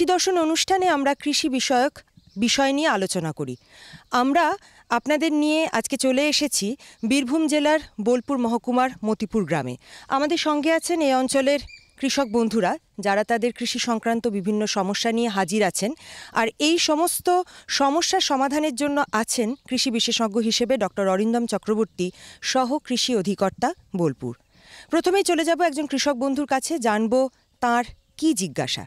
কৃষি দর্শন অনুষ্ঠানে আমরা কৃষি বিষয়ক বিষয় নিয়ে আলোচনা করি। আমরা আপনাদের নিয়ে আজকে চলে এসেছি বীরভূম জেলার বোলপুর মহকুমার মতিপুর গ্রামে। আমাদের সঙ্গে আছেন এই অঞ্চলের কৃষক বন্ধুরা, যারা তাদের কৃষি সংক্রান্ত বিভিন্ন সমস্যা নিয়ে হাজির আছেন। আর এই সমস্ত সমস্যার সমাধানের জন্য আছেন কৃষি বিশেষজ্ঞ হিসেবে ডক্টর অরিন্দম চক্রবর্তী সহ কৃষি অধিকর্তা বোলপুর। প্রথমেই চলে যাব একজন কৃষক বন্ধুর কাছে, জানব তার কি জিজ্ঞাসা।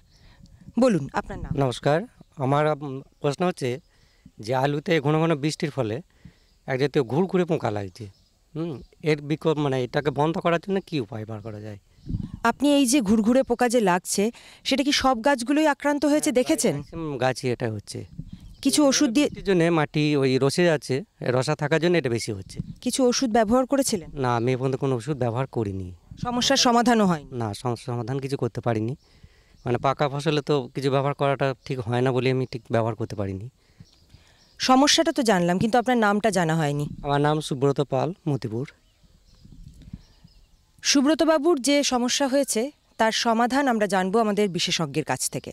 বলুন। আপনার নাম? নমস্কার। আমার প্রশ্ন হচ্ছে যে আলুতে ঘন ঘন বৃষ্টির ফলে এক জাতীয় ঘুরঘুরে পোকা লাগছে। হুম এর বিকল্প মানে এটাকে বন্ধ করার জন্য কি উপায় বার করা যায়? আপনি এই যে ঘুরঘুরে পোকা যে লাগছে সেটা কি সব গাছগুলোই আক্রান্ত হয়েছে দেখেছেন? গাছই এটা হচ্ছে। কিছু ওষুধ দিয়ে জন্য মাটি ওই রসে যাচ্ছে রসা থাকার জন্য এটা বেশি হচ্ছে। কিছু ওষুধ ব্যবহার করেছিলেন? না আমি এ পর্যন্ত কোনো ওষুধ ব্যবহার করিনি। সমস্যার সমাধানও হয় না সমস্যার সমাধান কিছু করতে পারিনি। মানে পাকা ফসলে তো কিছু ব্যবহার করাটা ঠিক হয় না বলে আমি ঠিক ব্যবহার করতে পারিনি। সমস্যাটা তো জানলাম কিন্তু আপনার নামটা জানা হয়নি। আমার নাম সুব্রত পাল মতিপুর। সুব্রতবাবুর যে সমস্যা হয়েছে তার সমাধান আমরা জানব আমাদের বিশেষজ্ঞের কাছ থেকে।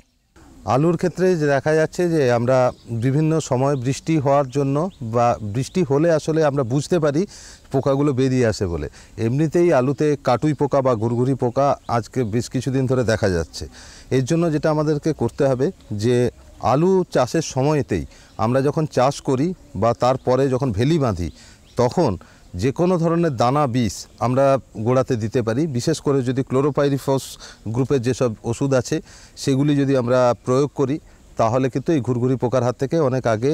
আলুর ক্ষেত্রে যে দেখা যাচ্ছে যে আমরা বিভিন্ন সময় বৃষ্টি হওয়ার জন্য বা বৃষ্টি হলে আসলে আমরা বুঝতে পারি পোকাগুলো বেরিয়ে আসে বলে। এমনিতেই আলুতে কাটুই পোকা বা ঘুরঘুরি পোকা আজকে বেশ কিছুদিন ধরে দেখা যাচ্ছে। এর জন্য যেটা আমাদেরকে করতে হবে যে আলু চাষের সময়তেই আমরা যখন চাষ করি বা তারপরে যখন ভেলি বাঁধি, তখন যে কোনো ধরনের দানা বিষ আমরা গোড়াতে দিতে পারি, বিশেষ করে যদি ক্লোরোপাইরিফস গ্রুপের যেসব ওষুধ আছে, সেগুলি যদি আমরা প্রয়োগ করি, তাহলে কিন্তু এই ঘুরঘুরি পোকার হাত থেকে অনেক আগে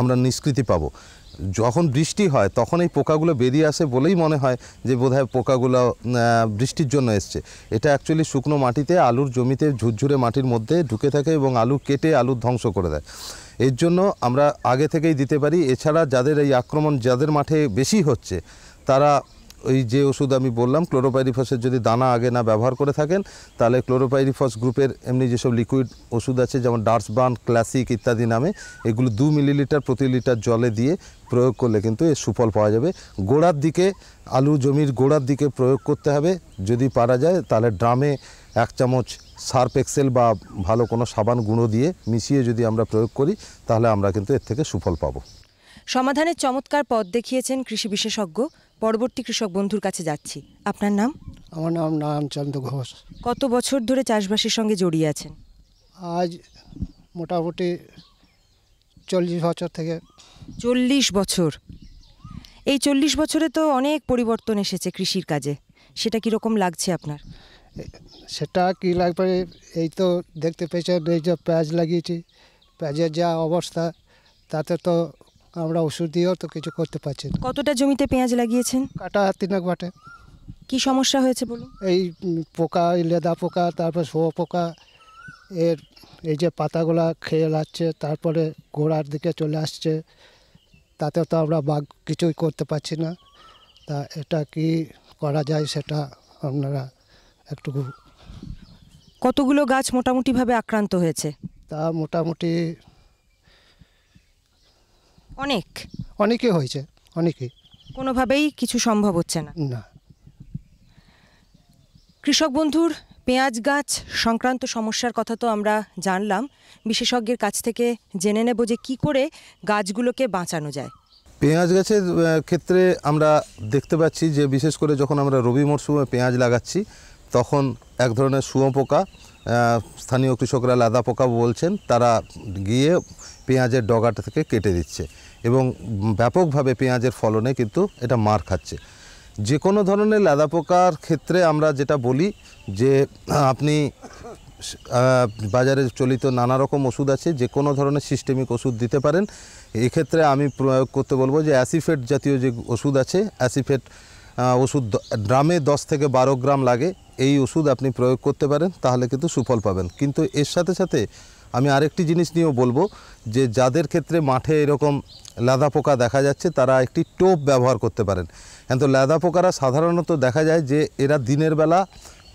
আমরা নিষ্কৃতি পাবো। যখন বৃষ্টি হয়, তখন এই পোকাগুলো বেরিয়ে আসে বলেই মনে হয় যে বোধহয় পোকাগুলো বৃষ্টির জন্য এসছে। এটা অ্যাকচুয়ালি শুকনো মাটিতে আলুর জমিতে ঝুরঝুরে মাটির মধ্যে ঢুকে থাকে এবং আলু কেটে আলুর ধ্বংস করে দেয়। এর জন্য আমরা আগে থেকেই দিতে পারি। এছাড়া যাদের এই আক্রমণ যাদের মাঠে বেশি হচ্ছে, তারা ওই যে ওষুধ আমি বললাম, ক্লোরোপাইরিফসের যদি দানা আগে না ব্যবহার করে থাকেন, তাহলে ক্লোরোপাইরিফস গ্রুপের এমনি যেসব লিকুইড ওষুধ আছে, যেমন ডার্সবান ক্লাসিক ইত্যাদি নামে, এগুলো দু মিলিলিটার প্রতি লিটার জলে দিয়ে প্রয়োগ করলে কিন্তু এর সুফল পাওয়া যাবে। গোড়ার দিকে, আলু জমির গোড়ার দিকে প্রয়োগ করতে হবে। যদি পারা যায়, তাহলে ড্রামে এক চামচ সার্ফ এক্সেল বা ভালো কোনো সাবান গুঁড়ো দিয়ে মিশিয়ে যদি আমরা প্রয়োগ করি তাহলে আমরা কিন্তু এর থেকে সুফল পাবো। সমাধানের চমৎকার পথ দেখিয়েছেন কৃষি বিশেষজ্ঞ পরবর্তী কৃষক বন্ধুর কাছে যাচ্ছি। আপনার নাম? আমার নাম নারায়ণচন্দ্র ঘোষ। কত বছর ধরে চাষবাসের সঙ্গে জড়িয়ে আছেন? আজ মোটামুটি চল্লিশ বছর থেকে। চল্লিশ বছর? এই চল্লিশ বছরে তো অনেক পরিবর্তন এসেছে কৃষির কাজে। সেটা কীরকম লাগছে আপনার? সেটা কী লাগবে? এই তো দেখতে পেয়েছেন এই যে পেঁয়াজ লাগিয়েছি। পেঁয়াজের যা অবস্থা তাতে তো আমরা ওষুধ দিয়েও তো কিছু করতে পারছি না। কতটা জমিতে পেঁয়াজ লাগিয়েছেন? কাটা তিনেক বাটে। কি সমস্যা হয়েছে বলুন? এই পোকা এই লেদা পোকা তারপর শোয়া পোকা এর এই যে পাতাগুলা খেয়ে যাচ্ছে তারপরে গোড়ার দিকে চলে আসছে। তাতে তো আমরা বাঘ কিছুই করতে পারছি না। তা এটা কি করা যায় সেটা আপনারা একটু কতগুলো গাছ মোটামুটিভাবে আক্রান্ত হয়েছে? তা মোটামুটি অনেক? অনেকে হয়েছে অনেকেই কোনোভাবেই কিছু সম্ভব হচ্ছে না। না। কৃষক বন্ধুর পেঁয়াজ গাছ সংক্রান্ত সমস্যার কথা তো আমরা জানলাম। বিশেষজ্ঞের কাছ থেকে জেনে নেব যে কি করে গাছগুলোকে বাঁচানো যায়। পেঁয়াজ গাছের ক্ষেত্রে আমরা দেখতে পাচ্ছি যে বিশেষ করে যখন আমরা রবি মরশুমে পেঁয়াজ লাগাচ্ছি তখন এক ধরনের শুঁয়োপোকা স্থানীয় কৃষকরা লাদা পোকা বলছেন, তারা গিয়ে পেঁয়াজের ডগাটা থেকে কেটে দিচ্ছে এবং ব্যাপকভাবে পেঁয়াজের ফলনে কিন্তু এটা মার খাচ্ছে। যে কোনো ধরনের লাদা পোকার ক্ষেত্রে আমরা যেটা বলি যে, আপনি বাজারে চলিত নানা রকম ওষুধ আছে যে কোনো ধরনের সিস্টেমিক ওষুধ দিতে পারেন। এক্ষেত্রে আমি প্রয়োগ করতে বলব যে, অ্যাসিফেট জাতীয় যে ওষুধ আছে, অ্যাসিফেট ওষুধ ড্রামে দশ থেকে বারো গ্রাম লাগে। এই ওষুধ আপনি প্রয়োগ করতে পারেন, তাহলে কিন্তু সুফল পাবেন। কিন্তু এর সাথে সাথে আমি আরেকটি জিনিস নিয়েও বলব যে, যাদের ক্ষেত্রে মাঠে এরকম লাদা পোকা দেখা যাচ্ছে, তারা একটি টোপ ব্যবহার করতে পারেন। কিন্তু লাদা পোকারা সাধারণত দেখা যায় যে, এরা দিনের বেলা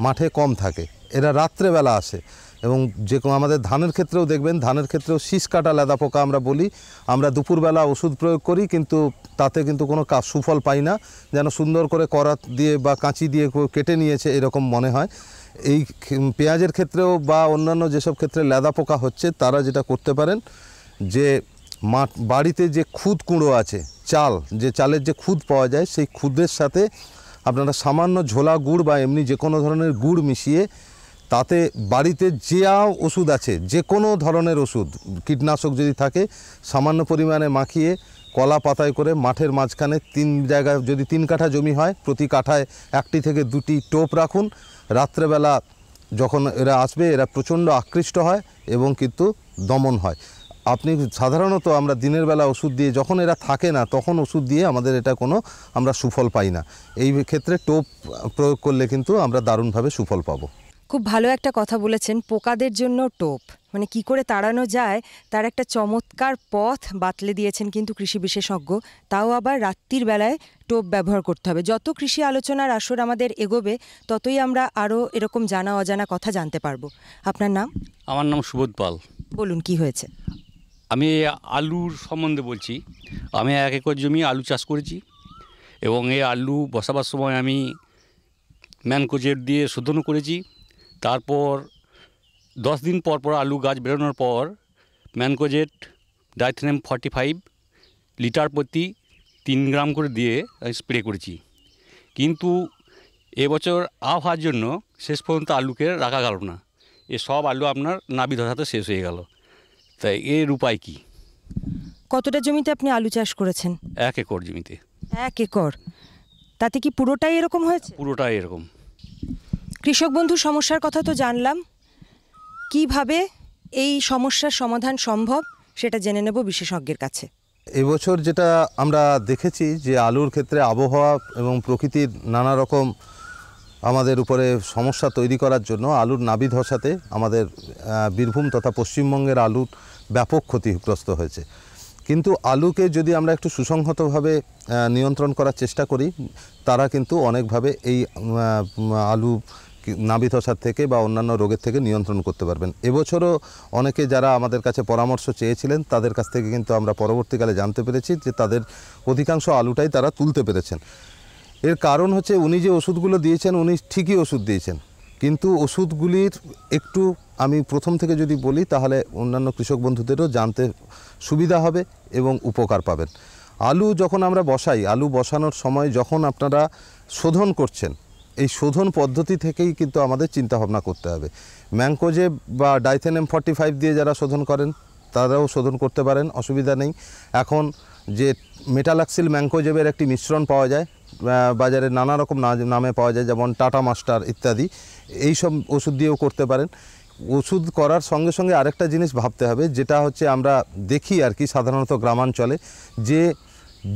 মাঠে কম থাকে, এরা রাত্রেবেলা আসে। এবং যে আমাদের ধানের ক্ষেত্রেও দেখবেন, ধানের ক্ষেত্রেও শীষ কাটা লেদা পোকা আমরা বলি। আমরা দুপুরবেলা ওষুধ প্রয়োগ করি, কিন্তু তাতে কিন্তু কোনো কাজ সুফল পাই না। যেন সুন্দর করে করাত দিয়ে বা কাঁচি দিয়ে কেটে নিয়েছে এরকম মনে হয়। এই পেঁয়াজের ক্ষেত্রেও বা অন্যান্য যেসব ক্ষেত্রে লেদা পোকা হচ্ছে, তারা যেটা করতে পারেন যে মাঠ বাড়িতে যে খুদ কুঁড়ো আছে, চাল, যে চালের যে খুদ পাওয়া যায়, সেই খুদের সাথে আপনারা সামান্য ঝোলা গুড় বা এমনি যে কোনো ধরনের গুড় মিশিয়ে তাতে বাড়িতে যা ওষুধ আছে, যে কোনো ধরনের ওষুধ, কীটনাশক যদি থাকে, সামান্য পরিমাণে মাখিয়ে কলা পাতায় করে মাঠের মাঝখানে তিন জায়গায় যদি তিন কাঠা জমি হয়, প্রতি কাঠায় একটি থেকে দুটি টোপ রাখুন। রাত্রেবেলা যখন এরা আসবে, এরা প্রচণ্ড আকৃষ্ট হয় এবং কিন্তু দমন হয়। আপনি সাধারণত আমরা দিনের বেলা ওষুধ দিয়ে যখন এরা থাকে না, তখন ওষুধ দিয়ে আমাদের এটা কোনো আমরা সুফল পাই না। এই ক্ষেত্রে টোপ প্রয়োগ করলে কিন্তু আমরা দারুণভাবে সুফল পাবো। খুব ভালো একটা কথা বলেছেন পোকাদের জন্য টোপ। মানে কি করে তাড়ানো যায় তার একটা চমৎকার পথ বাতলে দিয়েছেন কিন্তু কৃষি বিশেষজ্ঞ। তাও আবার রাত্রির বেলায় টোপ ব্যবহার করতে হবে। যত কৃষি আলোচনার আসর আমাদের এগোবে ততই আমরা আরও এরকম জানা অজানা কথা জানতে পারব। আপনার নাম? আমার নাম সুবোধ পাল। বলুন কি হয়েছে? আমি আলুর সম্বন্ধে বলছি। আমি এক একর জমি আলু চাষ করেছি এবং এই আলু বসাবার সময় আমি ম্যানকোজের দিয়ে শোধনও করেছি। তারপর দশ দিন পর পর আলু গাছ বেরোনোর পর mancozeb Dithane M forty five litre প্রতি তিন গ্রাম করে দিয়ে স্প্রে করেছি। কিন্তু এবছর আবহাওয়ার জন্য শেষ পর্যন্ত আলুকে রাখা গেল না। এ সব আলু আপনার নাবি ধসাতে শেষ হয়ে গেল। তাই এর উপায় কি? কতটা জমিতে আপনি আলু চাষ করেছেন? এক একর জমিতে। এক একর। তাতে কি পুরোটাই এরকম হয়েছে? পুরোটাই এরকম। কৃষক বন্ধু, সমস্যার কথা তো জানলাম। কীভাবে এই সমস্যার সমাধান সম্ভব সেটা জেনে নেব বিশেষজ্ঞের কাছে। এবছর যেটা আমরা দেখেছি যে আলুর ক্ষেত্রে আবহাওয়া এবং প্রকৃতির নানা রকম আমাদের উপরে সমস্যা তৈরি করার জন্য আলুর নাবি ধসাতে আমাদের বীরভূম তথা পশ্চিমবঙ্গের আলুর ব্যাপক ক্ষতিগ্রস্ত হয়েছে। কিন্তু আলুকে যদি আমরা একটু সুসংহতভাবে নিয়ন্ত্রণ করার চেষ্টা করি, তারা কিন্তু অনেকভাবে এই আলু কি- নাবি ধসার থেকে বা অন্যান্য রোগের থেকে নিয়ন্ত্রণ করতে পারবেন। এবছরও অনেকে যারা আমাদের কাছে পরামর্শ চেয়েছিলেন, তাদের কাছ থেকে কিন্তু আমরা পরবর্তীকালে জানতে পেরেছি যে তাদের অধিকাংশ আলুটাই তারা তুলতে পেরেছেন। এর কারণ হচ্ছে উনি যে ওষুধগুলো দিয়েছেন, উনি ঠিকই ওষুধ দিয়েছেন। কিন্তু ওষুধগুলির একটু আমি প্রথম থেকে যদি বলি, তাহলে অন্যান্য কৃষক বন্ধুদেরও জানতে সুবিধা হবে এবং উপকার পাবেন। আলু যখন আমরা বসাই, আলু বসানোর সময় যখন আপনারা শোধন করছেন এই শোধন পদ্ধতি থেকেই কিন্তু আমাদের চিন্তা ভাবনা করতে হবে। ম্যাংকোজে বা ডাইথেনেম ফর্টি ফাইভ দিয়ে যারা শোধন করেন, তারাও শোধন করতে পারেন, অসুবিধা নেই। এখন যে মেটালাক্সিল ম্যাংকোজেবের একটি মিশ্রণ পাওয়া যায় বাজারে নানা রকম নামে পাওয়া যায়, যেমন টাটা মাস্টার ইত্যাদি এই সব ওষুধ দিয়েও করতে পারেন। ওষুধ করার সঙ্গে সঙ্গে আরেকটা জিনিস ভাবতে হবে, যেটা হচ্ছে আমরা দেখি আর কি সাধারণত গ্রামাঞ্চলে, যে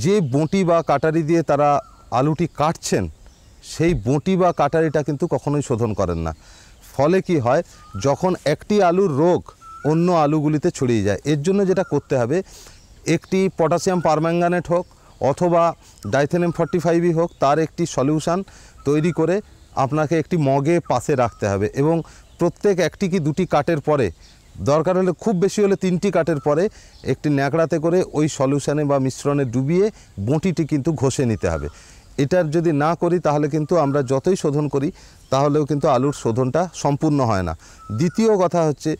যে বঁটি বা কাটারি দিয়ে তারা আলুটি কাটছেন সেই বঁটি বা কাটারিটা কিন্তু কখনোই শোধন করেন না। ফলে কি হয়, যখন একটি আলুর রোগ অন্য আলুগুলিতে ছড়িয়ে যায়, এর জন্য যেটা করতে হবে, একটি পটাশিয়াম পারম্যাঙ্গানেট হোক অথবা ডাইথেনেম ফর্টি ফাইভই হোক, তার একটি সলিউশন তৈরি করে আপনাকে একটি মগে পাশে রাখতে হবে এবং প্রত্যেক একটি কি দুটি কাটের পরে, দরকার হলে খুব বেশি হলে তিনটি কাটের পরে একটি ন্যাকড়াতে করে ওই সলিউশানে বা মিশ্রণে ডুবিয়ে বঁটিটি কিন্তু ঘষে নিতে হবে। এটার যদি না করি, তাহলে কিন্তু আমরা যতই শোধন করি, তাহলেও কিন্তু আলুর শোধনটা সম্পূর্ণ হয় না। দ্বিতীয় কথা হচ্ছে,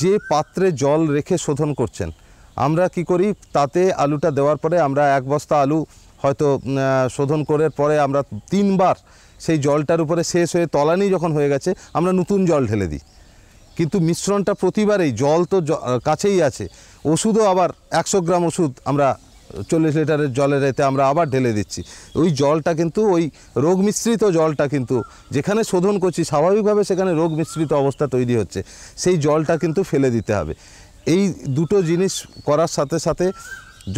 যে পাত্রে জল রেখে শোধন করছেন, আমরা কি করি? তাতে আলুটা দেওয়ার পরে আমরা এক বস্তা আলু হয়তো শোধন করার পরে আমরা তিনবার সেই জলটার উপরে শেষ হয়ে তলানি যখন হয়ে গেছে, আমরা নতুন জল ঢেলে দিই। কিন্তু মিশ্রণটা প্রতিবারেই, জল তো কাছেই আছে। ওষুধও আবার একশো গ্রাম ওষুধ আমরা চল্লিশ লিটারের জলের এতে আমরা আবার ঢেলে দিচ্ছি। ওই জলটা কিন্তু ওই রোগ মিশ্রিত জলটা কিন্তু যেখানে শোধন করছি, স্বাভাবিকভাবে সেখানে রোগ মিশ্রিত অবস্থা তৈরি হচ্ছে। সেই জলটা কিন্তু ফেলে দিতে হবে। এই দুটো জিনিস করার সাথে সাথে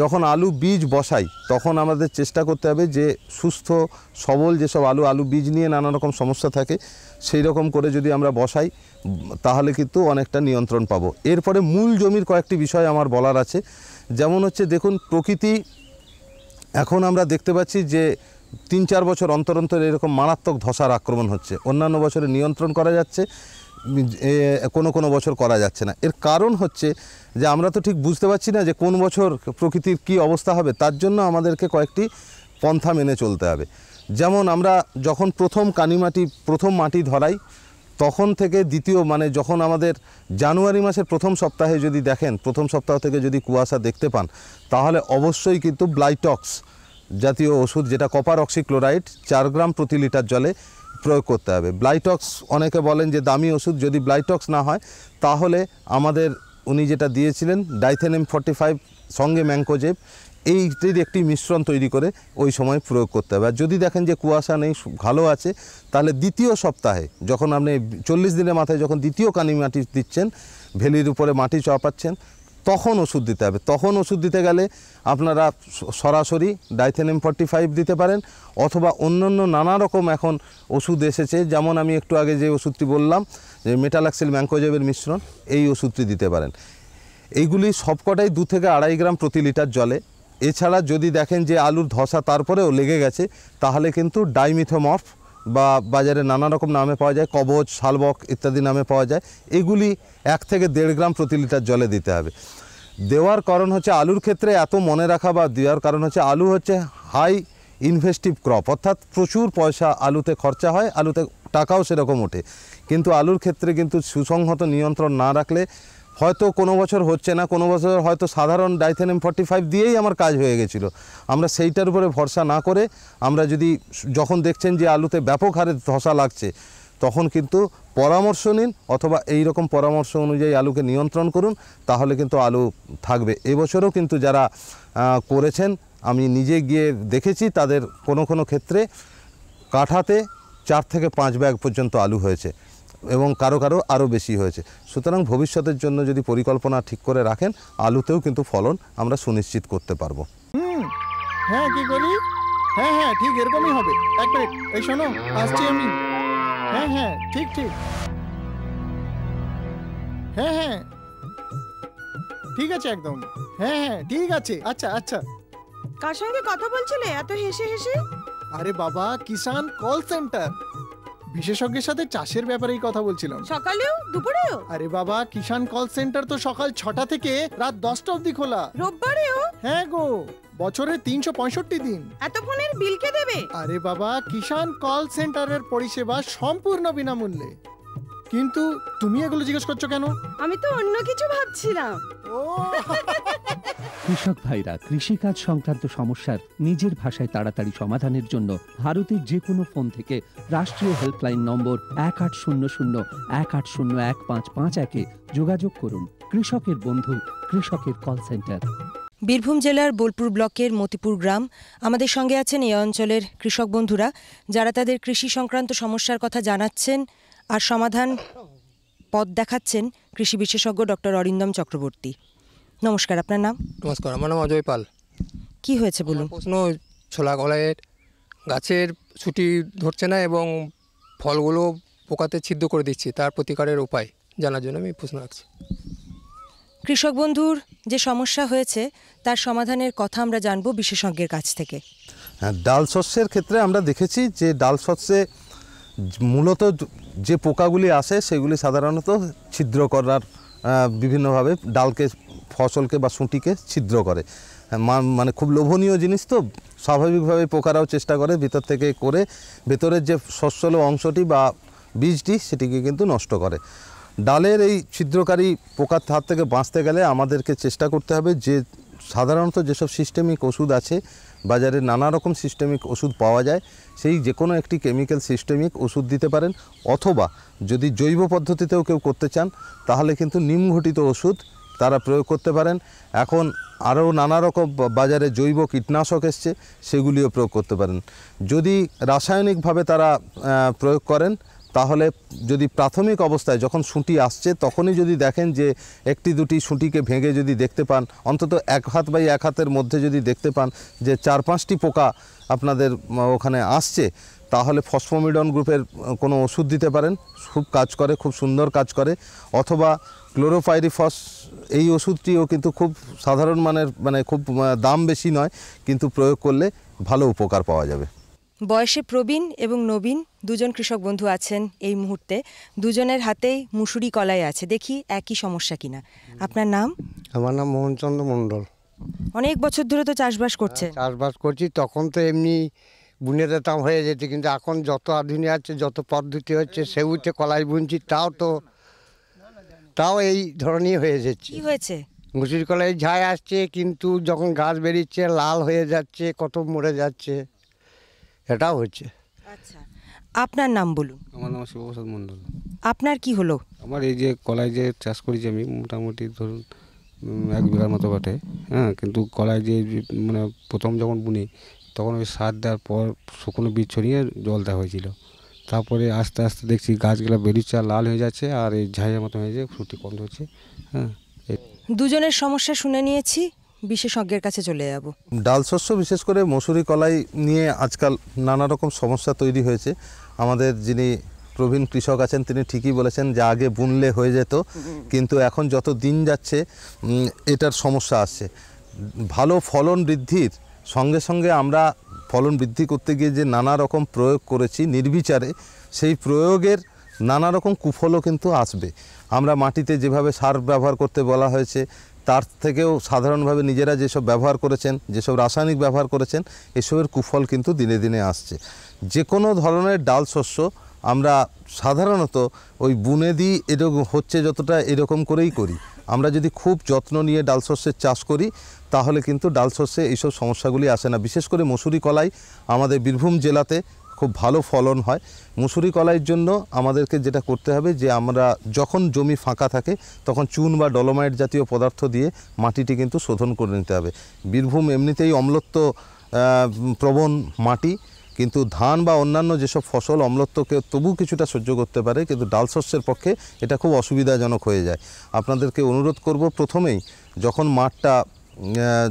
যখন আলু বীজ বসাই, তখন আমাদের চেষ্টা করতে হবে যে সুস্থ, সবল যেসব আলু আলু বীজ নিয়ে নানা রকম সমস্যা থাকে, সেই রকম করে যদি আমরা বসাই, তাহলে কিন্তু অনেকটা নিয়ন্ত্রণ পাবো। এরপরে মূল জমির কয়েকটি বিষয় আমার বলার আছে। যেমন হচ্ছে দেখুন, প্রকৃতি, এখন আমরা দেখতে পাচ্ছি যে তিন চার বছর অন্তর অন্তর এরকম মারাত্মক ধসার আক্রমণ হচ্ছে। অন্যান্য বছরে নিয়ন্ত্রণ করা যাচ্ছে কোনো কোনো বছর করা যাচ্ছে না। এর কারণ হচ্ছে যে আমরা তো ঠিক বুঝতে পারছি না যে কোন বছর প্রকৃতির কি অবস্থা হবে, তার জন্য আমাদেরকে কয়েকটি পন্থা মেনে চলতে হবে। যেমন আমরা যখন প্রথম কানিমাটি, প্রথম মাটি ধরাই তখন থেকে দ্বিতীয় মানে যখন আমাদের জানুয়ারি মাসের প্রথম সপ্তাহে যদি দেখেন, প্রথম সপ্তাহ থেকে যদি কুয়াশা দেখতে পান, তাহলে অবশ্যই কিন্তু ব্লাইটক্স জাতীয় ওষুধ, যেটা কপার অক্সিক্লোরাইড চার গ্রাম প্রতি লিটার জলে প্রয়োগ করতে হবে। ব্লাইটক্স অনেকে বলেন যে দামি ওষুধ, যদি ব্লাইটক্স না হয়, তাহলে আমাদের উনি যেটা দিয়েছিলেন ডাইথেনেম ফর্টি ফাইভ সঙ্গে ম্যাঙ্কোজেব এইটির একটি মিশ্রণ তৈরি করে ওই সময় প্রয়োগ করতে হবে। আর যদি দেখেন যে কুয়াশা নেই ভালো আছে, তাহলে দ্বিতীয় সপ্তাহে যখন আপনি চল্লিশ দিনের মাথায় যখন দ্বিতীয় কানি মাটি দিচ্ছেন, ভেলির উপরে মাটি চাপাচ্ছেন, তখন ওষুধ দিতে হবে। তখন ওষুধ দিতে গেলে আপনারা সরাসরি ডাইথেনেম ফর্টি ফাইভ দিতে পারেন, অথবা অন্যান্য নানা রকম এখন ওষুধ এসেছে। যেমন আমি একটু আগে যে ওষুধটি বললাম, যে মেটালাক্সিল ম্যাঙ্কোজেবের মিশ্রণ, এই ওষুধটি দিতে পারেন। এইগুলি সবকটাই দু থেকে আড়াই গ্রাম প্রতি লিটার জলে এছাড়া যদি দেখেন যে আলুর ধসা তারপরেও লেগে গেছে, তাহলে কিন্তু ডাইমিথোমফ বা বাজারে নানা রকম নামে পাওয়া যায় কবচ শালবক ইত্যাদি নামে পাওয়া যায়। এগুলি এক থেকে দেড় গ্রাম প্রতি লিটার জলে দিতে হবে। দেওয়ার কারণ হচ্ছে আলুর ক্ষেত্রে এত মনে রাখা বা দেওয়ার কারণ হচ্ছে আলু হচ্ছে হাই ইনভেস্টিভ ক্রপ, অর্থাৎ প্রচুর পয়সা আলুতে খরচা হয়, আলুতে টাকাও সেরকম ওঠে। কিন্তু আলুর ক্ষেত্রে কিন্তু সুসংহত নিয়ন্ত্রণ না রাখলে হয়তো কোনো বছর হচ্ছে না, কোনো বছর হয়তো সাধারণ ডাইথেনেম ফর্টি ফাইভ দিয়েই আমার কাজ হয়ে গেছিল। আমরা সেইটার উপরে ভরসা না করে আমরা যদি যখন দেখছেন যে আলুতে ব্যাপক হারে ধসা লাগছে, তখন কিন্তু পরামর্শ নিন অথবা এই রকম পরামর্শ অনুযায়ী আলুকে নিয়ন্ত্রণ করুন, তাহলে কিন্তু আলু থাকবে। এবছরও কিন্তু যারা করেছেন, আমি নিজে গিয়ে দেখেছি তাদের কোনো কোনো ক্ষেত্রে কাঠাতে চার থেকে পাঁচ ব্যাগ পর্যন্ত আলু হয়েছে। এবং কারও কারও আরও বেশি হয়েছে। সুতরাং ভবিষ্যতের জন্য যদি পরিকল্পনা ঠিক করে রাখেন আলুতেও কিন্তু ফলন আমরা সুনিশ্চিত করতে পারব। হুম হ্যাঁ কি করি হ্যাঁ হ্যাঁ ঠিক এরকমই হবে। এক মিনিট এই শোনো আসছি আমি। হ্যাঁ হ্যাঁ ঠিক ঠিক। হ্যাঁ হ্যাঁ। ঠিক আছে একদম। হ্যাঁ হ্যাঁ ঠিক আছে। আচ্ছা আচ্ছা। কার সঙ্গে কথা বলছিলে? এত হেসে হেসে? আরে বাবা কিষান কল সেন্টার বিশেষজ্ঞের সাথে চাষের ব্যাপারেই কথা বলছিলাম। সকালেও? দুপুরেও? আরে বাবা কিষান কল সেন্টার তো সকাল ছটা থেকে রাত দশটা অবধি খোলা। রোববারেও? হ্যাঁ গো বছরে তিনশো পঁয়ষট্টি দিন। এত ফোনের বিল কে দেবে? আরে বাবা কিষান কল সেন্টারের পরিষেবা সম্পূর্ণ বিনামূল্যে। কিন্তু তুমি এগুলো জিজ্ঞেস করছ কেন? আমি তো অন্য কিছু ভাবছিলাম। কৃষক ভাইরা, কৃষিকাজ সংক্রান্ত সমস্যার নিজের ভাষায় তাড়াতাড়ি সমাধানের জন্য ভারতের যে কোনো ফোন থেকে রাষ্ট্রীয় হেল্পলাইন নম্বর এক আট শূন্য শূন্য, এক আট শূন্য এক পাঁচ পাঁচ একে যোগাযোগ করুন। কৃষকের বন্ধু, কৃষকের কল সেন্টার। বীরভূম জেলার বোলপুর ব্লকের মতিপুর গ্রাম, আমাদের সঙ্গে আছেন এই অঞ্চলের কৃষক বন্ধুরা, যারা তাদের কৃষি সংক্রান্ত সমস্যার কথা জানাচ্ছেন, আর সমাধান পথ দেখাচ্ছেন কৃষি বিশেষজ্ঞ ডক্টর অরিন্দম চক্রবর্তী। নমস্কার আপনার নাম? নমস্কার আমার নাম অজয় পাল। কি হয়েছে বলুন? প্রশ্ন ছোলা কলাইয়ের গাছের ছুটি ধরছে না এবং ফলগুলো পোকাতে ছিদ্র করে দিচ্ছে তার প্রতিকারের উপায় জানার জন্য আমি প্রশ্ন রাখছি। কৃষক বন্ধুর যে সমস্যা হয়েছে তার সমাধানের কথা আমরা জানব বিশেষজ্ঞের কাছ থেকে। হ্যাঁ ডাল শস্যের ক্ষেত্রে আমরা দেখেছি যে ডাল শস্যে মূলত যে পোকাগুলি আসে সেগুলি সাধারণত ছিদ্র করার বিভিন্নভাবে ডালকে ফসলকে বা সুঁটিকে ছিদ্র করে। হ্যাঁ, মানে খুব লোভনীয় জিনিস তো স্বাভাবিকভাবে পোকারাও চেষ্টা করে ভিতর থেকে করে ভেতরের যে শস্যল অংশটি বা বীজটি সেটিকে কিন্তু নষ্ট করে। ডালের এই ছিদ্রকারী পোকার হাত থেকে বাঁচতে গেলে আমাদেরকে চেষ্টা করতে হবে যে সাধারণত যেসব সিস্টেমিক ওষুধ আছে, বাজারে নানা রকম সিস্টেমিক ওষুধ পাওয়া যায়, সেই যে কোনো একটি কেমিক্যাল সিস্টেমিক ওষুধ দিতে পারেন, অথবা যদি জৈব পদ্ধতিতেও কেউ করতে চান, তাহলে কিন্তু নিমঘটিত ওষুধ তারা প্রয়োগ করতে পারেন। এখন আরও নানা রকম বাজারে জৈব কীটনাশক এসছে, সেগুলিও প্রয়োগ করতে পারেন। যদি রাসায়নিকভাবে তারা প্রয়োগ করেন তাহলে যদি প্রাথমিক অবস্থায় যখন সুঁটি আসছে, তখনই যদি দেখেন যে একটি দুটি সুঁটিকে ভেঙে যদি দেখতে পান, অন্তত এক হাত বাই এক হাতের মধ্যে যদি দেখতে পান যে চার পাঁচটি পোকা আপনাদের ওখানে আসছে, তাহলে ফসফোমিডন গ্রুপের কোনো ওষুধ দিতে পারেন। খুব কাজ করে, খুব সুন্দর কাজ করে। অথবা ক্লোরোপাইরিফস, এই ওষুধটিও কিন্তু খুব সাধারণ মানের মানে খুব দাম বেশি নয়, কিন্তু প্রয়োগ করলে ভালো উপকার পাওয়া যাবে। বয়সে প্রবীণ এবং নবীন দুজন কৃষক বন্ধু আছেন এই মুহূর্তে। দুজনের হাতেই মুসুরি কলাই আছে। দেখি একই সমস্যা কিনা। আপনার নাম? আমার নাম মোহনচন্দ্র মণ্ডল। অনেক বছর ধরে তো চাষবাস করছে চাষবাস করছি। তখন তো এমনি বুনে দিতাম হয়ে যেত কিন্তু এখন যত আধুনিক আছে যত পদ্ধতি হচ্ছে সেগুতে কলাই বুনছি তাও তো তাও এই ধরনের হয়ে যাচ্ছে। কি হয়েছে? মুসুরি কলাই ঝাই আসছে কিন্তু যখন গাছ বেরিয়েছে লাল হয়ে যাচ্ছে কত মরে যাচ্ছে। এটাও হচ্ছে। আচ্ছা আপনার নাম বলুন। আমার নাম শিবপ্রসাদ মণ্ডল। আপনার কি হলো? আমার এই যে কলাই যে চাষ করেছি আমি মোটামুটি ধরুন এক বিঘার মতো বটে হ্যাঁ কিন্তু কলাই যে মানে প্রথম যখন বুনি তখন ওই সার দেওয়ার পর শুকনো বীজ ছড়িয়ে জল দেওয়া হয়েছিল। তারপরে আস্তে আস্তে দেখছি গাছগুলো বেরিয়েছে আর লাল হয়ে যাচ্ছে আর এই ঝাইয়ের মতো হয়ে যায় ফুটি কম হচ্ছে হ্যাঁ। দুজনের সমস্যা শুনে নিয়েছি। বিশেষজ্ঞের কাছে চলে যাব। ডাল শস্য, বিশেষ করে মসুরি কলাই নিয়ে আজকাল নানা রকম সমস্যা তৈরি হয়েছে। আমাদের যিনি প্রবীণ কৃষক আছেন, তিনি ঠিকই বলেছেন যে আগে বুনলে হয়ে যেত, কিন্তু এখন যত দিন যাচ্ছে এটার সমস্যা আসছে। ভালো ফলন বৃদ্ধির সঙ্গে সঙ্গে আমরা ফলন বৃদ্ধি করতে গিয়ে যে নানা রকম প্রয়োগ করেছি নির্বিচারে, সেই প্রয়োগের নানা রকম কুফলও কিন্তু আসবে। আমরা মাটিতে যেভাবে সার ব্যবহার করতে বলা হয়েছে তার থেকেও সাধারণভাবে নিজেরা যেসব ব্যবহার করেছেন, যেসব রাসায়নিক ব্যবহার করেছেন, এসবের কুফল কিন্তু দিনে দিনে আসছে। যে কোনো ধরনের ডাল শস্য আমরা সাধারণত ওই বুনে দিই, এরকম হচ্ছে যতটা এরকম করেই করি। আমরা যদি খুব যত্ন নিয়ে ডাল শস্যের চাষ করি, তাহলে কিন্তু ডাল শস্যে এইসব সমস্যাগুলি আসে না। বিশেষ করে মসুরি কলাই আমাদের বীরভূম জেলাতে খুব ভালো ফলন হয়। মুসুরি কলাইয়ের জন্য আমাদেরকে যেটা করতে হবে যে আমরা যখন জমি ফাঁকা থাকে তখন চুন বা ডলোমাইট জাতীয় পদার্থ দিয়ে মাটিটি কিন্তু শোধন করে নিতে হবে। বীরভূম এমনিতেই অম্লত্ব প্রবণ মাটি, কিন্তু ধান বা অন্যান্য যেসব ফসল অম্লত্বকে তবু কিছুটা সহ্য করতে পারে, কিন্তু ডাল শস্যের পক্ষে এটা খুব অসুবিধাজনক হয়ে যায়। আপনাদেরকে অনুরোধ করব প্রথমেই যখন মাঠটা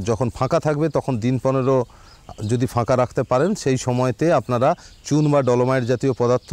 যখন ফাঁকা থাকবে তখন দিন পনেরো যদি ফাঁকা রাখতে পারেন, সেই সময়তে আপনারা চুন বা ডলোমাইট জাতীয় পদার্থ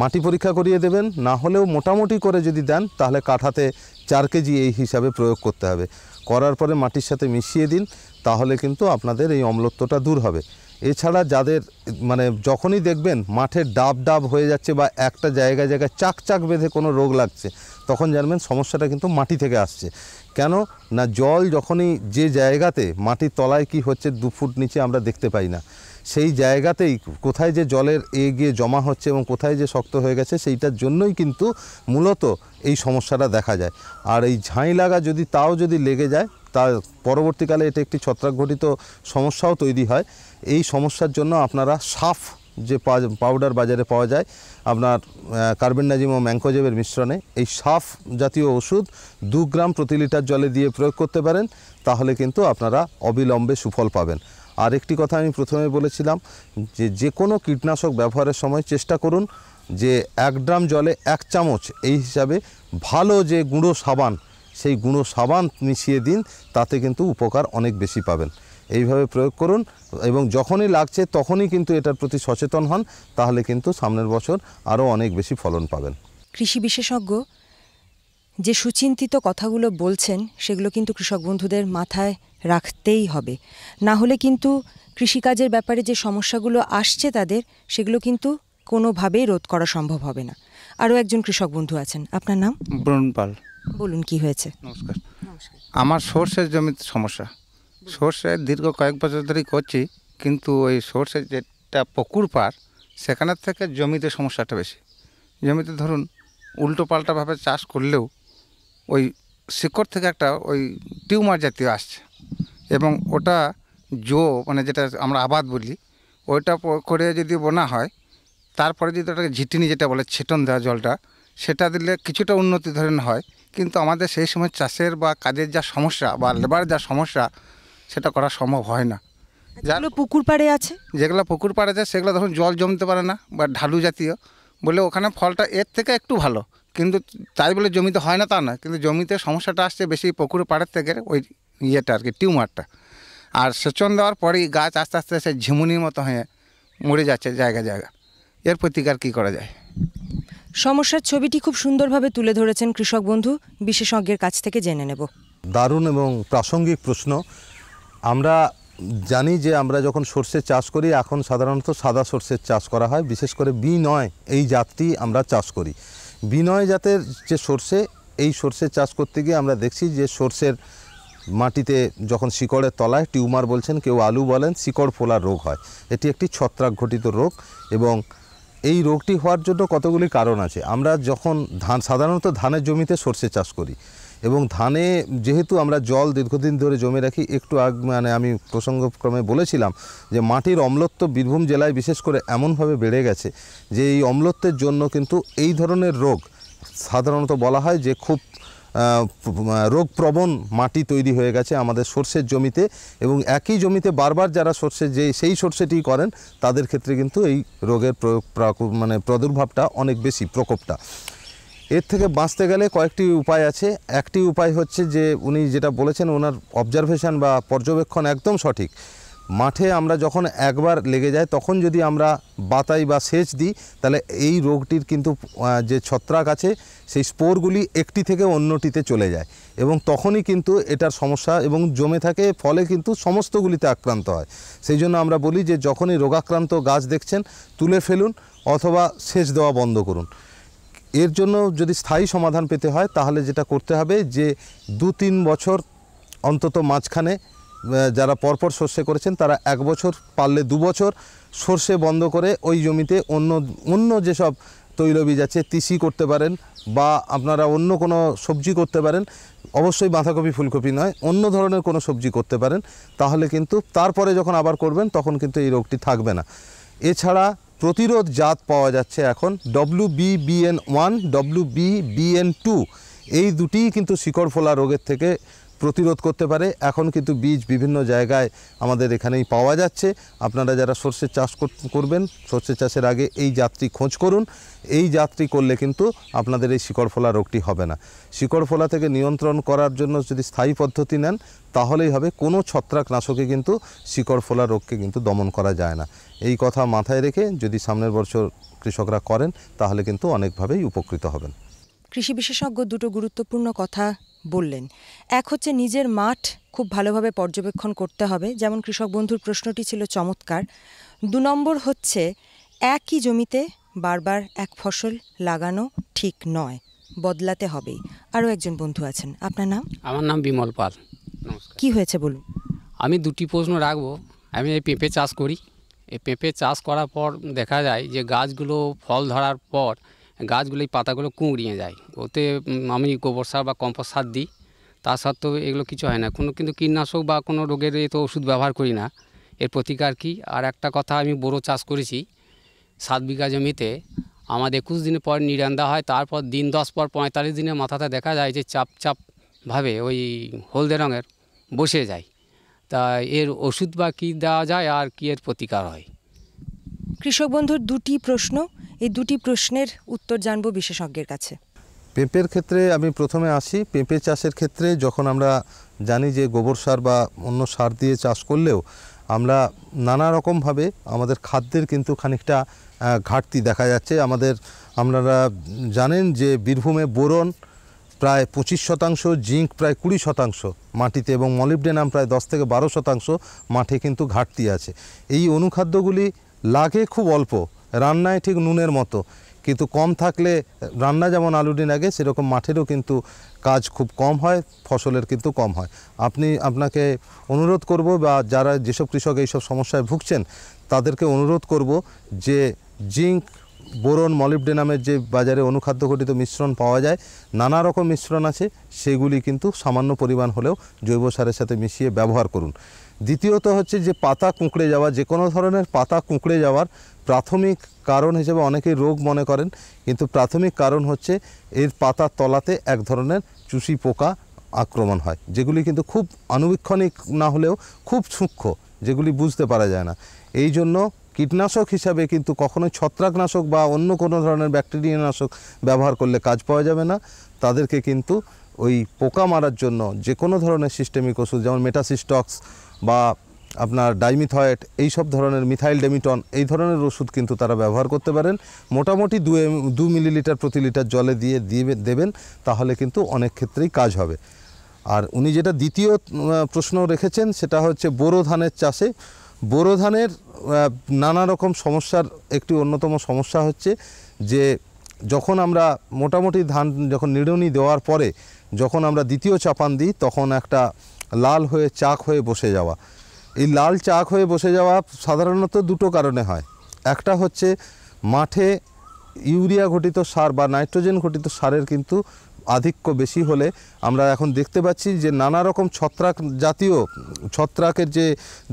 মাটি পরীক্ষা করিয়ে দেবেন। না হলেও মোটামুটি করে যদি দেন, তাহলে কাঠাতে চার কেজি এই হিসাবে প্রয়োগ করতে হবে। করার পরে মাটির সাথে মিশিয়ে দিন, তাহলে কিন্তু আপনাদের এই অম্লত্বটা দূর হবে। এছাড়া যাদের মানে যখনই দেখবেন মাঠে ডাব ডাব হয়ে যাচ্ছে বা একটা জায়গায় জায়গায় চাক চাক বেঁধে কোনো রোগ লাগছে, তখন জানবেন সমস্যাটা কিন্তু মাটি থেকে আসছে। কেন? না, জল যখনই যে জায়গাতে মাটির তলায় কি হচ্ছে দু ফুট নিচে আমরা দেখতে পাই না। সেই জায়গাতেই কোথায় যে জলের এ গিয়ে জমা হচ্ছে এবং কোথায় যে শক্ত হয়ে গেছে, সেইটার জন্যই কিন্তু মূলত এই সমস্যাটা দেখা যায়। আর এই ঝাঁই লাগা যদি, তাও যদি লেগে যায় তার পরবর্তীকালে এটা একটি ছত্রাকঘটিত সমস্যাও তৈরি হয়। এই সমস্যার জন্য আপনারা সাফ যে পাউডার বাজারে পাওয়া যায়, আপনার কার্বেন্ডাজিম ও ম্যাঙ্কোজেবের মিশ্রণে এই সাফ জাতীয় ওষুধ দু গ্রাম প্রতি লিটার জলে দিয়ে প্রয়োগ করতে পারেন, তাহলে কিন্তু আপনারা অবিলম্বে সুফল পাবেন। আর একটি কথা আমি প্রথমে বলেছিলাম যে যে কোনো কীটনাশক ব্যবহারের সময় চেষ্টা করুন যে এক ড্রাম জলে এক চামচ, এই হিসাবে ভালো যে গুঁড়ো সাবান সেই গুঁড়ো সাবান মিশিয়ে দিন তাতে কিন্তু উপকার অনেক বেশি পাবেন। এইভাবে প্রয়োগ করুন এবং যখনই লাগছে তখনই কিন্তু এটার প্রতি সচেতন হন তাহলে কিন্তু সামনের বছর আরও অনেক বেশি ফলন পাবেন। কৃষি বিশেষজ্ঞ যে সুচিন্তিত কথাগুলো বলছেন সেগুলো কিন্তু কৃষক বন্ধুদের মাথায় রাখতেই হবে। না হলে কিন্তু কৃষিকাজের ব্যাপারে যে সমস্যাগুলো আসছে তাদের সেগুলো কিন্তু কোনোভাবেই রোধ করা সম্ভব হবে না। আরও একজন কৃষক বন্ধু আছেন। আপনার নাম? ব্রণপাল বলুন কি হয়েছে? নমস্কার। আমার সর্ষের জমিতে সমস্যা। সর্ষে দীর্ঘ কয়েক বছর ধরেই করছি কিন্তু ওই সর্ষের যেটা পুকুর পার সেখানের থেকে জমিতে সমস্যাটা বেশি। জমিতে ধরুন উল্টো পাল্টাভাবে চাষ করলেও ওই শিকড় থেকে একটা ওই টিউমার জাতীয় আসছে। এবং ওটা জো মানে যেটা আমরা আবাদ বলি ওইটা করে যদি বোনা হয় তারপরে যদি ওটাকে ঝিটিনি যেটা বলে ছেটন দেওয়া জলটা সেটা দিলে কিছুটা উন্নতি ধরেন হয়। কিন্তু আমাদের সেই সময় চাষের বা কাজের যা সমস্যা বা লেবার যা সমস্যা সেটা করা সম্ভব হয় না। যেগুলো পুকুর পাড়ে আছে? যেগুলো পুকুর পাড়ে যায় সেগুলো ধরুন জল জমতে পারে না বা ঢালু জাতীয়। বলে ওখানে ফলটা এর থেকে একটু ভালো। কিন্তু তাই বলে জমিতে হয় না তা না কিন্তু জমিতে সমস্যাটা আসছে বেশি পুকুর পাড়ের থেকে ওই ইয়েটা আর কি টিউমারটা। আর সেচন দেওয়ার পরেই গাছ আস্তে আস্তে সে ঝিমুনির মতো হয়ে মরে যাচ্ছে জায়গা জায়গা। এর প্রতিকার কী করা যায়? সমস্যার ছবিটি খুব সুন্দরভাবে তুলে ধরেছেন কৃষক বন্ধু, বিশেষজ্ঞের কাছ থেকে জেনে নেব। দারুণ এবং প্রাসঙ্গিক প্রশ্ন। আমরা জানি যে আমরা যখন সর্ষে চাষ করি, এখন সাধারণত সাদা সর্ষের চাষ করা হয়, বিশেষ করে বি নয় এই জাতটি আমরা চাষ করি। বি নয় জাতের যে সর্ষে, এই সর্ষে চাষ করতে গিয়ে আমরা দেখছি যে সর্ষের মাটিতে যখন শিকড়ের তলায় টিউমার বলছেন, কেউ আলু বলেন, শিকড় ফোলার রোগ হয়। এটি একটি ছত্রাক ঘটিত রোগ এবং এই রোগটি হওয়ার জন্য কতগুলি কারণ আছে? আমরা যখন ধান, সাধারণত ধানের জমিতে সর্ষে চাষ করি এবং ধানে যেহেতু আমরা জল দীর্ঘদিন ধরে জমে রাখি, একটু আগ মানে আমি প্রসঙ্গক্রমে বলেছিলাম যে মাটির অম্লত্ব বীরভূম জেলায় বিশেষ করে এমনভাবে বেড়ে গেছে যে এই অম্লত্বের জন্য কিন্তু এই ধরনের রোগ সাধারণত বলা হয় যে খুব রোগপ্রবণ মাটি তৈরি হয়ে গেছে আমাদের সর্ষের জমিতে এবং একই জমিতে বারবার যারা সর্ষে যে, সেই সর্ষেটি করেন, তাদের ক্ষেত্রে কিন্তু এই রোগের মানে প্রাদুর্ভাবটা অনেক বেশি, প্রকোপটা। এর থেকে বাঁচতে গেলে কয়েকটি উপায় আছে। একটি উপায় হচ্ছে যে, উনি যেটা বলেছেন, ওনার অবজারভেশন বা পর্যবেক্ষণ একদম সঠিক। মাঠে আমরা যখন একবার লেগে যায় তখন যদি আমরা বাতাই বা সেচ দিই, তাহলে এই রোগটির কিন্তু যে ছত্রাক আছে, সেই স্পোরগুলি একটি থেকে অন্যটিতে চলে যায়। এবং তখনই কিন্তু এটার সমস্যা এবং জমে থাকে, ফলে কিন্তু সমস্তগুলিতে আক্রান্ত হয়। সেই জন্য আমরা বলি যে, যখনই রোগাক্রান্ত গাছ দেখছেন, তুলে ফেলুন অথবা সেচ দেওয়া বন্ধ করুন। এর জন্য যদি স্থায়ী সমাধান পেতে হয়, তাহলে যেটা করতে হবে যে দু তিন বছর অন্তত মাঝখানে যারা পরপর সর্ষে করেছেন, তারা এক বছর পারলে দু বছর সর্ষে বন্ধ করে ওই জমিতে অন্য অন্য যেসব তৈলবীজ আছে, তিসি করতে পারেন বা আপনারা অন্য কোনো সবজি করতে পারেন, অবশ্যই বাঁধাকপি, ফুলকপি নয়, অন্য ধরনের কোনো সবজি করতে পারেন, তাহলে কিন্তু তারপরে যখন আবার করবেন, তখন কিন্তু এই রোগটি থাকবে না। এছাড়া প্রতিরোধ জাত পাওয়া যাচ্ছে এখন W B BN one W B BN two এই দুটিই কিন্তু শিকড় ফোলা রোগের থেকে প্রতিরোধ করতে পারে। এখন কিন্তু বীজ বিভিন্ন জায়গায় আমাদের এখানেই পাওয়া যাচ্ছে। আপনারা যারা সর্ষের চাষ করবেন, সর্ষে চাষের আগে এই জাতটি খোঁজ করুন। এই জাতটি করলে কিন্তু আপনাদের এই শিকড় ফোলা রোগটি হবে না। শিকড় ফোলা থেকে নিয়ন্ত্রণ করার জন্য যদি স্থায়ী পদ্ধতি নেন, তাহলেই হবে। কোনো ছত্রাকনাশকে কিন্তু শিকড় ফোলা রোগকে কিন্তু দমন করা যায় না। এই কথা মাথায় রেখে যদি সামনের বছর কৃষকরা করেন, তাহলে কিন্তু অনেকভাবেই উপকৃত হবেন। কৃষি বিশেষজ্ঞ দুটো গুরুত্বপূর্ণ কথা বললেন এক হচ্ছে নিজের মাঠ খুব ভালোভাবে পর্যবেক্ষণ করতে হবে। যেমন কৃষক বন্ধুর প্রশ্নটি ছিল চমৎকার। দু নম্বর হচ্ছে একই জমিতে বারবার এক ফসল লাগানো ঠিক নয় বদলাতে হবেই আরও একজন বন্ধু আছেন আপনার নাম? আমার নাম বিমল পাল। কি হয়েছে বলুন? আমি দুটি প্রশ্ন রাখব। আমি এই পেঁপে চাষ করি। এই পেঁপে চাষ করার পর দেখা যায় যে গাছগুলো ফল ধরার পর গাছগুলো, এই পাতাগুলো কুঁকড়িয়ে যায়। ওতে আমি গোবর সার বা কম্পোস্ট সার দিই। তা সত্ত্বেও এগুলো কিছু হয় না। কোনো কিন্তু কীটনাশক বা কোনো রোগের এ তো ওষুধ ব্যবহার করি না। এর প্রতিকার কি? আর একটা কথা, আমি বোরো চাষ করেছি সাত বিঘা জমিতে। আমাদের একুশ দিনের পর নিরান দেওয়া হয়। তারপর দিন দশ পর পঁয়তাল্লিশ দিনের মাথাতে দেখা যায় যে চাপ চাপভাবে ওই হলদে রঙের বসে যায়। তা এর ওষুধ বা কী দেওয়া যায় আর কি এর প্রতিকার হয়? কৃষক বন্ধুর দুটি প্রশ্ন। এই দুটি প্রশ্নের উত্তর জানব বিশেষজ্ঞের কাছে। পেঁপের ক্ষেত্রে আমি প্রথমে আসি। পেঁপে চাষের ক্ষেত্রে যখন আমরা জানি যে গোবর সার বা অন্য সার দিয়ে চাষ করলেও আমরা নানা রকমভাবে আমাদের খাদ্যের কিন্তু খানিকটা ঘাটতি দেখা যাচ্ছে। আমাদের, আপনারা জানেন যে বীরভূমে বোরন প্রায় পঁচিশ শতাংশ, জিঙ্ক প্রায় কুড়ি শতাংশ মাটিতে এবং মলিবডেনাম প্রায় দশ থেকে বারো শতাংশ মাঠে কিন্তু ঘাটতি আছে। এই অনুখাদ্যগুলি লাগে খুব অল্প রান্নায় ঠিক নুনের মতো। কিন্তু কম থাকলে রান্না যেমন আলুডি লাগে সেরকম মাঠেরও কিন্তু কাজ খুব কম হয়, ফসলের কিন্তু কম হয়। আপনি, আপনাকে অনুরোধ করব বা যারা যেসব কৃষক এইসব সমস্যায় ভুগছেন, তাদেরকে অনুরোধ করব যে জিঙ্ক, বোরন, মলিবডেনামের যে বাজারে অনুখাদ্য ঘটিত মিশ্রণ পাওয়া যায়, নানা রকম মিশ্রণ আছে, সেগুলি কিন্তু সামান্য পরিমাণ হলেও জৈব সারের সাথে মিশিয়ে ব্যবহার করুন। দ্বিতীয়ত হচ্ছে যে পাতা কুঁকড়ে যাওয়া, যে কোনো ধরনের পাতা কুঁকড়ে যাওয়ার প্রাথমিক কারণ হিসেবে অনেকেই রোগ মনে করেন, কিন্তু প্রাথমিক কারণ হচ্ছে এর পাতার তলাতে এক ধরনের চুষি পোকা আক্রমণ হয়, যেগুলি কিন্তু খুব আনুবীক্ষণিক না হলেও খুব সূক্ষ্ম, যেগুলি বুঝতে পারা যায় না। এই জন্য কীটনাশক হিসাবে কিন্তু কখনোই ছত্রাকনাশক বা অন্য কোনো ধরনের ব্যাকটেরিয়ানাশক ব্যবহার করলে কাজ পাওয়া যাবে না। তাদেরকে কিন্তু ওই পোকা মারার জন্য যে কোনো ধরনের সিস্টেমিক ওষুধ, যেমন মেটাসিস্টক্স বা আপনার ডাইমিথয়েট এই সব ধরনের মিথাইল ডেমিটন এই ধরনের ওষুধ কিন্তু তারা ব্যবহার করতে পারেন। মোটামুটি দু এম- দু মিলিলিটার প্রতি লিটার জলে দিয়ে দিয়ে দেবেন, তাহলে কিন্তু অনেক ক্ষেত্রেই কাজ হবে। আর উনি যেটা দ্বিতীয় প্রশ্ন রেখেছেন, সেটা হচ্ছে বোরো ধানের চাষে। বোরো ধানের নানা রকম সমস্যার একটি অন্যতম সমস্যা হচ্ছে যে, যখন আমরা মোটামুটি ধান যখন নিড়ুনি দেওয়ার পরে, যখন আমরা দ্বিতীয় চাপান দিই, তখন একটা লাল হয়ে চাক হয়ে বসে যাওয়া। এই লাল চাক হয়ে বসে যাওয়া সাধারণত দুটো কারণে হয়। একটা হচ্ছে মাঠে ইউরিয়া ঘটিত সার বা নাইট্রোজেন ঘটিত সারের কিন্তু আধিক্য বেশি হলে আমরা এখন দেখতে পাচ্ছি যে নানা রকম ছত্রাক জাতীয়, ছত্রাকের যে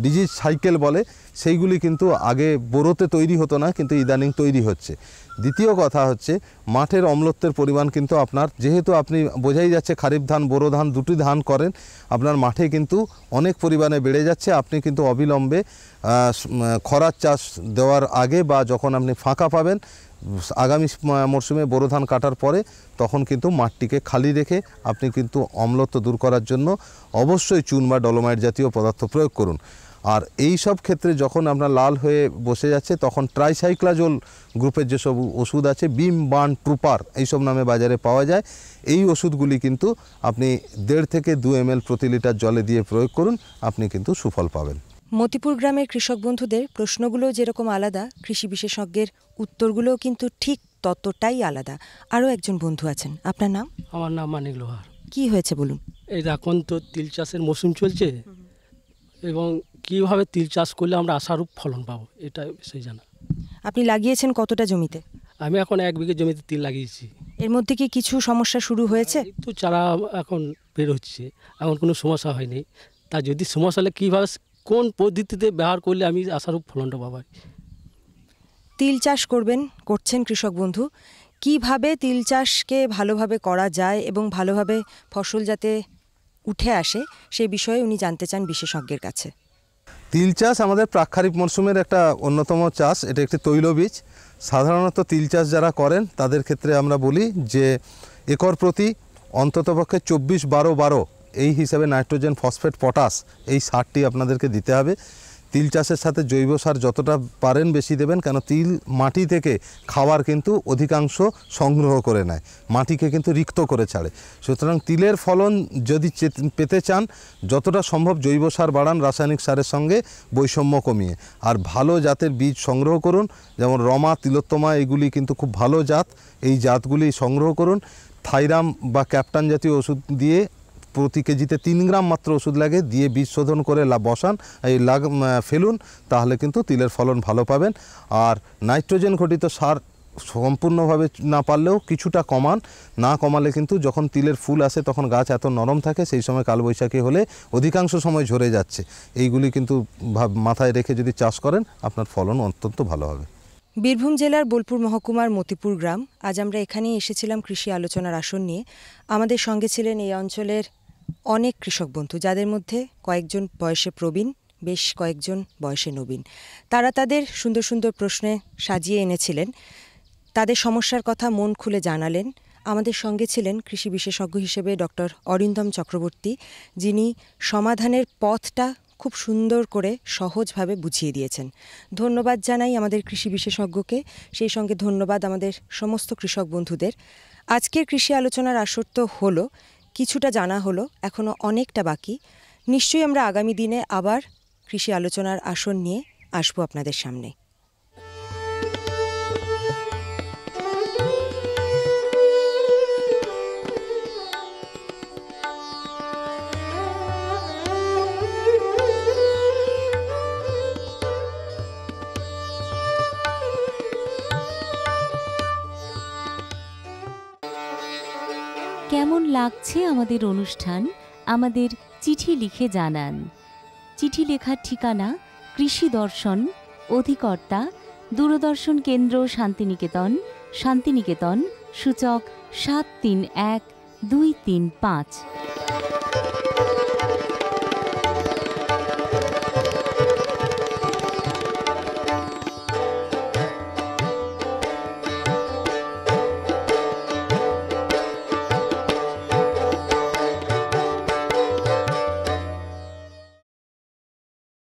ডিজিজ সাইকেল বলে, সেইগুলি কিন্তু আগে বোরোতে তৈরি হতো না, কিন্তু ইদানিং তৈরি হচ্ছে। দ্বিতীয় কথা হচ্ছে, মাঠের অম্লত্বের পরিমাণ কিন্তু আপনার, যেহেতু আপনি বোঝাই যাচ্ছে খারিফ ধান, বোরো ধান, দুটি ধান করেন, আপনার মাঠে কিন্তু অনেক পরিমাণে বেড়ে যাচ্ছে। আপনি কিন্তু অবিলম্বে খরার চাষ দেওয়ার আগে বা যখন আপনি ফাঁকা পাবেন, আগামী মরশুমে বোরো ধান কাটার পরে, তখন কিন্তু মাঠটিকে খালি রেখে আপনি কিন্তু অম্লত্ব দূর করার জন্য অবশ্যই চুন বা ডলোমাইট জাতীয় পদার্থ প্রয়োগ করুন। আর এই সব ক্ষেত্রে যখন আপনার লাল হয়ে বসে যাচ্ছে তখন ট্রাইসাইক্লাজোল গ্রুপের যেসব ওষুধ আছে বিম বান ট্রুপার এইসব নামে বাজারে পাওয়া যায়। এই ওষুধগুলি কিন্তু আপনি দেড় থেকে দু এম প্রতি লিটার জলে দিয়ে প্রয়োগ করুন আপনি কিন্তু সুফল পাবেন। মতিপুর গ্রামের কৃষক বন্ধুদের প্রশ্নগুলো যেরকম আলাদা কৃষি বিশেষজ্ঞের উত্তরগুলোও কিন্তু ঠিক ততটাই আলাদা। আরও একজন বন্ধু আছেন আপনার নাম? আমার নাম মানিক লোহার। কি হয়েছে বলুন? এই এখন তো তিল চাষের মৌসুম চলছে এবং কীভাবে তিল চাষ করলে আমরা আশারূপ ফলন পাবো এটা সেই জানা। আপনি লাগিয়েছেন কতটা জমিতে? আমি এখন এক বিঘে জমিতে তিল লাগিয়েছি। এর মধ্যে কি কিছু সমস্যা শুরু হয়েছে? তো চারা এখন বের হচ্ছে এখন কোনো সমস্যা হয়নি। তা যদি সমস্যা হলে কীভাবে কোন পদ্ধতিতে ব্যবহার করলে আমি আশারূপ ফলনটা পাবো? তিল চাষ করবেন করছেন কৃষক বন্ধু। কীভাবে তিল চাষকে ভালোভাবে করা যায় এবং ভালোভাবে ফসল যাতে উঠে আসে সেই বিষয়ে উনি জানতে চান বিশেষজ্ঞের কাছে। তিল চাষ আমাদের প্রাক্ষারিক মরশুমের একটা অন্যতম চাষ, এটা একটি তৈলবীজ সাধারণত তিল চাষ যারা করেন, তাদের ক্ষেত্রে আমরা বলি যে, একর প্রতি অন্ততপক্ষে চব্বিশ বারো বারো এই হিসাবে নাইট্রোজেন ফসফেট পটাশ এই সারটি আপনাদেরকে দিতে হবে। তিল চাষের সাথে জৈব সার যতটা পারেন বেশি দেবেন, কেন তিল মাটি থেকে খাবার কিন্তু অধিকাংশ সংগ্রহ করে নেয়। মাটিকে কিন্তু রিক্ত করে ছাড়ে। সুতরাং তিলের ফলন যদি পেতে চান, যতটা সম্ভব জৈব সার বাড়ান রাসায়নিক সারের সঙ্গে বৈষম্য কমিয়ে। আর ভালো জাতের বীজ সংগ্রহ করুন, যেমন রমা, তিলোত্তমা, এগুলি কিন্তু খুব ভালো জাত। এই জাতগুলি সংগ্রহ করুন। থাইরাম বা ক্যাপ্টান জাতীয় ওষুধ দিয়ে প্রতি কেজিতে তিন গ্রাম মাত্র ওষুধ লাগে। দিয়ে বীজ শোধন করে বসান, এই লাগ ফেলুন, তাহলে কিন্তু তিলের ফলন ভালো পাবেন। আর নাইট্রোজেন ঘটিত সার সম্পূর্ণভাবে না পারলেও কিছুটা কমান। না কমালে কিন্তু যখন তিলের ফুল আসে তখন গাছ এত নরম থাকে, সেই সময় কালবৈশাখী হলে অধিকাংশ সময় ঝরে যাচ্ছে। এইগুলি কিন্তু মাথায় রেখে যদি চাষ করেন, আপনার ফলন অত্যন্ত ভালো হবে। বীরভূম জেলার বোলপুর মহকুমার মতিপুর গ্রাম, আজ আমরা এখানেই এসেছিলাম কৃষি আলোচনার আসন নিয়ে। আমাদের সঙ্গে ছিলেন এই অঞ্চলের অনেক কৃষক বন্ধু, যাদের মধ্যে কয়েকজন বয়সে প্রবীণ, বেশ কয়েকজন বয়সে নবীন। তারা তাদের সুন্দর সুন্দর প্রশ্নে সাজিয়ে এনেছিলেন। তাদের সমস্যার কথা মন খুলে জানালেন। আমাদের সঙ্গে ছিলেন কৃষি বিশেষজ্ঞ হিসেবে ডক্টর অরিন্দম চক্রবর্তী, যিনি সমাধানের পথটা খুব সুন্দর করে সহজভাবে বুঝিয়ে দিয়েছেন। ধন্যবাদ জানাই আমাদের কৃষি বিশেষজ্ঞকে। সেই সঙ্গে ধন্যবাদ আমাদের সমস্ত কৃষক বন্ধুদের। আজকের কৃষি আলোচনার আসর তো হলো। কিছুটা জানা হলো এখনও অনেকটা বাকি। নিশ্চয়ই আমরা আগামী দিনে আবার কৃষি আলোচনার আসন নিয়ে আসব আপনাদের সামনে। লাগছে আমাদের অনুষ্ঠান, আমাদের চিঠি লিখে জানান। চিঠি লেখার ঠিকানা, কৃষি দর্শন, অধিকর্তা, দূরদর্শন কেন্দ্র, শান্তিনিকেতন শান্তিনিকেতন, সূচক সাত তিন এক দুই তিন পাঁচ।